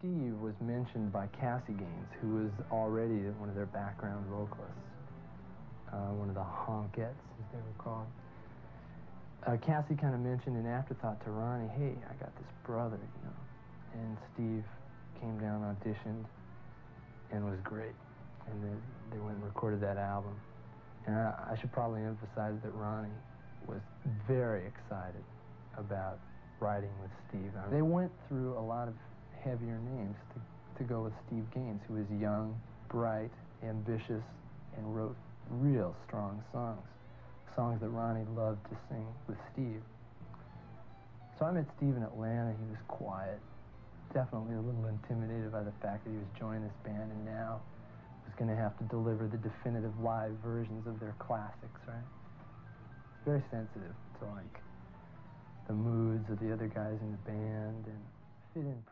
Steve was mentioned by Cassie Gaines, who was already one of their background vocalists, uh, one of the honkettes, as they were called. Uh, Cassie kind of mentioned an afterthought to Ronnie, hey, I got this brother, you know. And Steve came down, auditioned, and was great. And they, they went and recorded that album. And I, I should probably emphasize that Ronnie was very excited about writing with Steve. I mean, they went through a lot of heavier names to, to go with Steve Gaines, who was young, bright, ambitious, and wrote real strong songs. Songs that Ronnie loved to sing with Steve. So I met Steve in Atlanta. He was quiet, definitely a little intimidated by the fact that he was joining this band and now was going to have to deliver the definitive live versions of their classics, right? Very sensitive to like the moods of the other guys in the band and fit in.